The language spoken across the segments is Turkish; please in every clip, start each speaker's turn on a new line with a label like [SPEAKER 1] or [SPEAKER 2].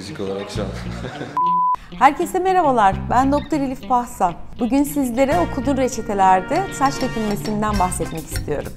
[SPEAKER 1] psikolojik olarak şu an.
[SPEAKER 2] Herkese merhabalar. Ben Doktor Elif Pahsan. Bugün sizlere okuduğum reçetelerde saç dökülmesinden bahsetmek istiyorum.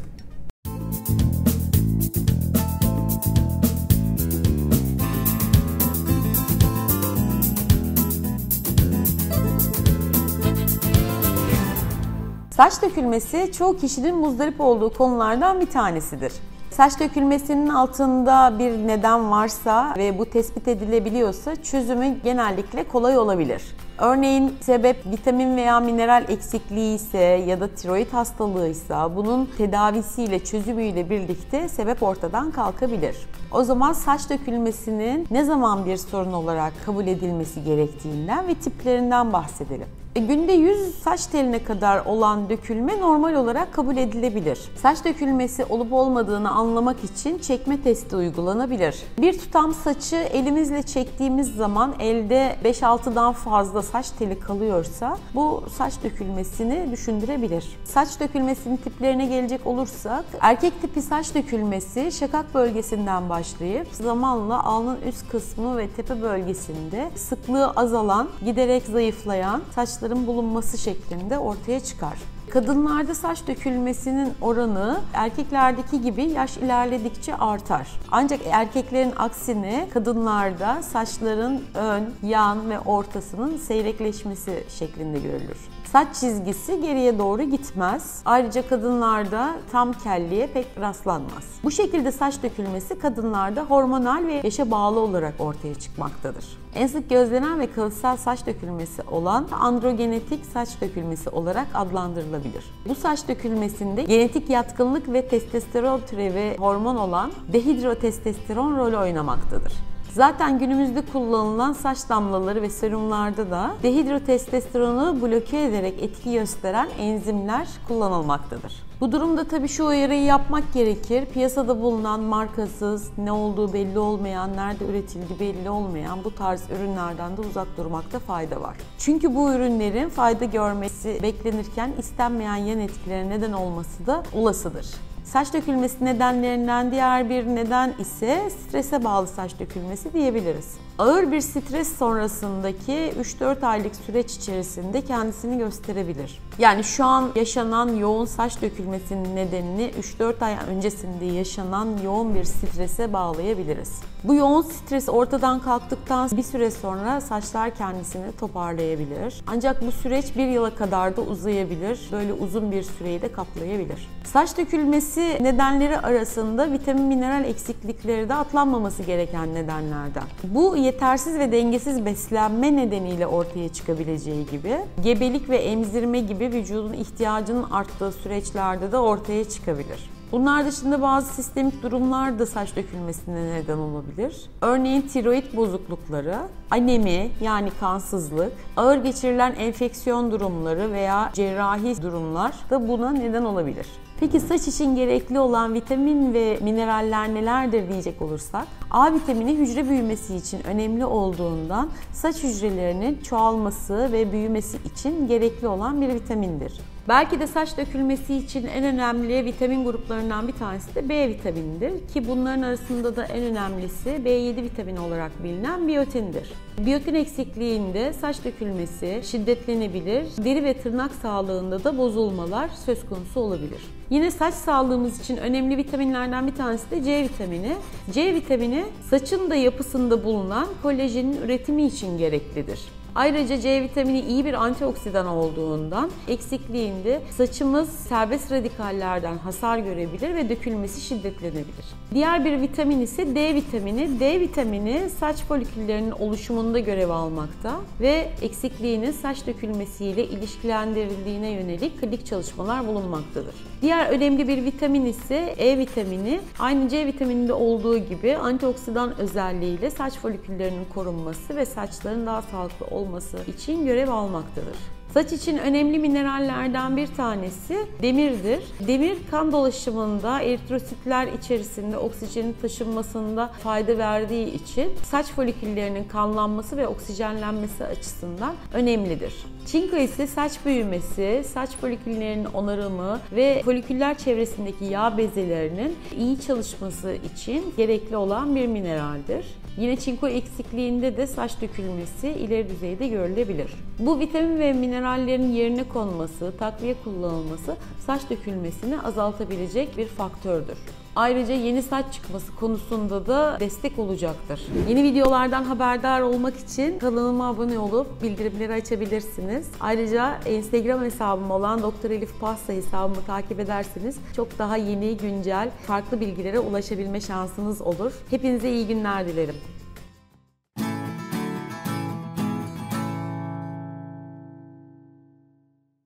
[SPEAKER 2] Saç dökülmesi çoğu kişinin muzdarip olduğu konulardan bir tanesidir. Saç dökülmesinin altında bir neden varsa ve bu tespit edilebiliyorsa çözümü genellikle kolay olabilir. Örneğin sebep vitamin veya mineral eksikliği ise ya da tiroid hastalığıysa bunun tedavisiyle çözümüyle birlikte sebep ortadan kalkabilir. O zaman saç dökülmesinin ne zaman bir sorun olarak kabul edilmesi gerektiğinden ve tiplerinden bahsedelim. E, günde 100 saç teline kadar olan dökülme normal olarak kabul edilebilir. Saç dökülmesi olup olmadığını anlamak için çekme testi uygulanabilir. Bir tutam saçı elimizle çektiğimiz zaman elde 5-6'dan fazla saç teli kalıyorsa bu saç dökülmesini düşündürebilir. Saç dökülmesinin tiplerine gelecek olursak erkek tipi saç dökülmesi şakak bölgesinden başlayıp zamanla alnın üst kısmı ve tepe bölgesinde sıklığı azalan, giderek zayıflayan saçlar saçların bulunması şeklinde ortaya çıkar. Kadınlarda saç dökülmesinin oranı erkeklerdeki gibi yaş ilerledikçe artar. Ancak erkeklerin aksine kadınlarda saçların ön, yan ve ortasının seyrekleşmesi şeklinde görülür. Saç çizgisi geriye doğru gitmez. Ayrıca kadınlarda tam kelliye pek rastlanmaz. Bu şekilde saç dökülmesi kadınlarda hormonal ve yaşa bağlı olarak ortaya çıkmaktadır. En sık gözlenen ve kalıtsal saç dökülmesi olan androgenetik saç dökülmesi olarak adlandırılabilir. Bu saç dökülmesinde genetik yatkınlık ve testosteron türevi hormon olan dehidrotesteron rolü oynamaktadır. Zaten günümüzde kullanılan saç damlaları ve serumlarda da dehidrotestosteronu bloke ederek etki gösteren enzimler kullanılmaktadır. Bu durumda tabii şu uyarıyı yapmak gerekir. Piyasada bulunan markasız, ne olduğu belli olmayan, nerede üretildiği belli olmayan bu tarz ürünlerden de uzak durmakta fayda var. Çünkü bu ürünlerin fayda görmesi beklenirken istenmeyen yan etkilere neden olması da olasıdır. Saç dökülmesi nedenlerinden diğer bir neden ise strese bağlı saç dökülmesi diyebiliriz. Ağır bir stres sonrasındaki 3-4 aylık süreç içerisinde kendisini gösterebilir. Yani şu an yaşanan yoğun saç dökülmesinin nedenini 3-4 ay öncesinde yaşanan yoğun bir strese bağlayabiliriz. Bu yoğun stres ortadan kalktıktan bir süre sonra saçlar kendisini toparlayabilir. Ancak bu süreç bir yıla kadar da uzayabilir. Böyle uzun bir süreyi de kaplayabilir. Saç dökülmesi nedenleri arasında vitamin mineral eksiklikleri de atlanmaması gereken nedenlerden. Bu yetersiz ve dengesiz beslenme nedeniyle ortaya çıkabileceği gibi gebelik ve emzirme gibi vücudun ihtiyacının arttığı süreçlerde de ortaya çıkabilir. Bunlar dışında bazı sistemik durumlar da saç dökülmesine neden olabilir. Örneğin tiroid bozuklukları, anemi yani kansızlık, ağır geçirilen enfeksiyon durumları veya cerrahi durumlar da buna neden olabilir. Peki saç için gerekli olan vitamin ve mineraller nelerdir diyecek olursak, A vitamini hücre büyümesi için önemli olduğundan saç hücrelerinin çoğalması ve büyümesi için gerekli olan bir vitamindir. Belki de saç dökülmesi için en önemli vitamin gruplarından bir tanesi de B vitaminidir ki bunların arasında da en önemlisi B7 vitamini olarak bilinen biyotindir. Biyotin eksikliğinde saç dökülmesi şiddetlenebilir, deri ve tırnak sağlığında da bozulmalar söz konusu olabilir. Yine saç sağlığımız için önemli vitaminlerden bir tanesi de C vitamini. C vitamini saçın da yapısında bulunan kolajenin üretimi için gereklidir. Ayrıca C vitamini iyi bir antioksidan olduğundan eksikliğinde saçımız serbest radikallerden hasar görebilir ve dökülmesi şiddetlenebilir. Diğer bir vitamin ise D vitamini. D vitamini saç foliküllerinin oluşumunda görev almakta ve eksikliğinin saç dökülmesiyle ilişkilendirildiğine yönelik klinik çalışmalar bulunmaktadır. Diğer önemli bir vitamin ise E vitamini. Aynı C vitamininde olduğu gibi antioksidan özelliğiyle saç foliküllerinin korunması ve saçların daha sağlıklı olması için görev almaktadır. Saç için önemli minerallerden bir tanesi demirdir. Demir kan dolaşımında eritrositler içerisinde oksijenin taşınmasında fayda verdiği için saç foliküllerinin kanlanması ve oksijenlenmesi açısından önemlidir. Çinko ise saç büyümesi, saç foliküllerinin onarımı ve foliküller çevresindeki yağ bezelerinin iyi çalışması için gerekli olan bir mineraldir. Yine çinko eksikliğinde de saç dökülmesi ileri düzeyde görülebilir. Bu vitamin ve minerallerin yerine konması, takviye kullanılması saç dökülmesini azaltabilecek bir faktördür. Ayrıca yeni saç çıkması konusunda da destek olacaktır. Yeni videolardan haberdar olmak için kanalıma abone olup bildirimleri açabilirsiniz. Ayrıca Instagram hesabım olan Doktor Elif Pasta hesabımı takip ederseniz çok daha yeni, güncel, farklı bilgilere ulaşabilme şansınız olur. Hepinize iyi günler dilerim.